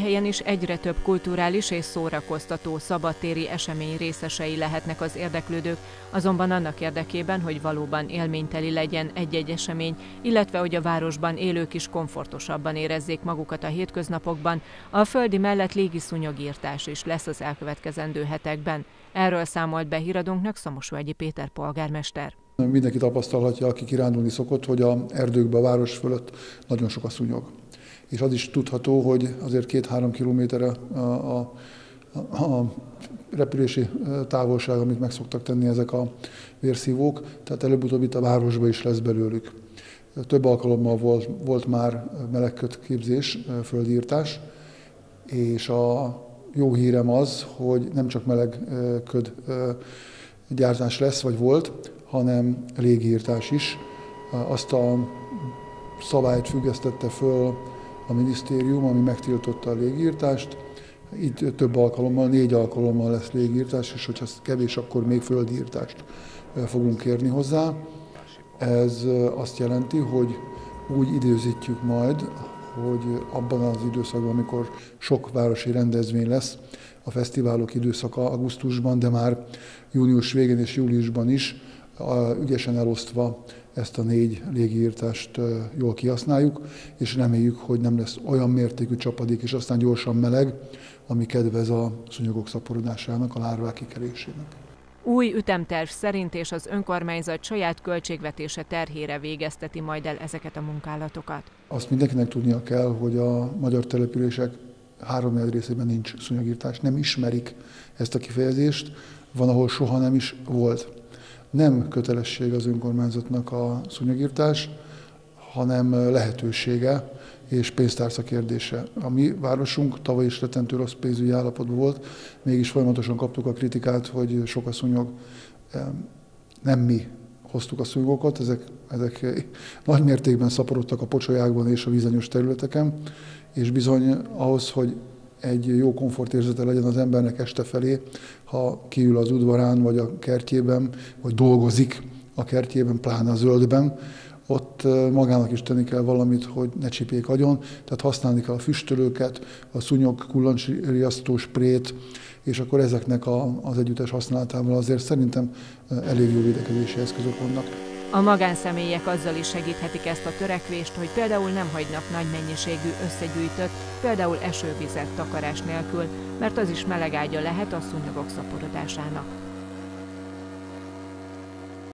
helyen is egyre több kulturális és szórakoztató szabadtéri esemény részesei lehetnek az érdeklődők, azonban annak érdekében, hogy valóban élményteli legyen egy-egy esemény, illetve hogy a városban élők is komfortosabban érezzék magukat a hétköznapokban, a földi mellett légiszúnyogírtás is lesz az elkövetkezendő hetekben. Erről számolt be híradónknak Szamosvölgyi Péter polgármester. Mindenki tapasztalhatja, aki kirándulni szokott, hogy a erdőkben, a város fölött nagyon sok a szúnyog és az is tudható, hogy azért két-három kilométerre a, a, a repülési távolság, amit meg szoktak tenni ezek a vérszívók, tehát előbb-utóbb itt a városban is lesz belőlük. Több alkalommal volt, volt már melegköt földírtás, és a jó hírem az, hogy nem csak melegköd gyártás lesz, vagy volt, hanem légírtás is. Azt a szabályt függesztette föl a minisztérium, ami megtiltotta a légírtást. Itt több alkalommal, négy alkalommal lesz légírtás, és hogyha kevés, akkor még földírtást fogunk kérni hozzá. Ez azt jelenti, hogy úgy időzítjük majd, hogy abban az időszakban, amikor sok városi rendezvény lesz, a fesztiválok időszaka augusztusban, de már június végén és júliusban is, ügyesen elosztva ezt a négy légiírtást jól kihasználjuk, és reméljük, hogy nem lesz olyan mértékű csapadék, és aztán gyorsan meleg, ami kedvez a szúnyogok szaporodásának, a lárvák kikerésének. Új ütemterv szerint és az önkormányzat saját költségvetése terhére végezteti majd el ezeket a munkálatokat. Azt mindenkinek tudnia kell, hogy a magyar települések három részében nincs szúnyogírtás, nem ismerik ezt a kifejezést, van, ahol soha nem is volt nem kötelesség az önkormányzatnak a szúnyogírtás, hanem lehetősége és pénztárca kérdése. A mi városunk tavaly is retentő rossz pénzügyi állapotban volt, mégis folyamatosan kaptuk a kritikát, hogy sok a szúnyog. Nem mi hoztuk a szúnyogokat, ezek, ezek nagy mértékben szaporodtak a pocsolyákban és a vízanyos területeken, és bizony ahhoz, hogy egy jó komfortérzete legyen az embernek este felé, ha kiül az udvarán, vagy a kertjében, vagy dolgozik a kertjében, pláne a zöldben, ott magának is tenni kell valamit, hogy ne csipjék agyon, tehát használni kell a füstölőket, a szúnyog kullancsriasztó sprét, és akkor ezeknek a, az együttes használatával azért szerintem elég jó védekezési eszközök vannak. A magánszemélyek azzal is segíthetik ezt a törekvést, hogy például nem hagynak nagy mennyiségű összegyűjtött, például esővizet takarás nélkül, mert az is melegágya lehet a szúnyogok szaporodásának.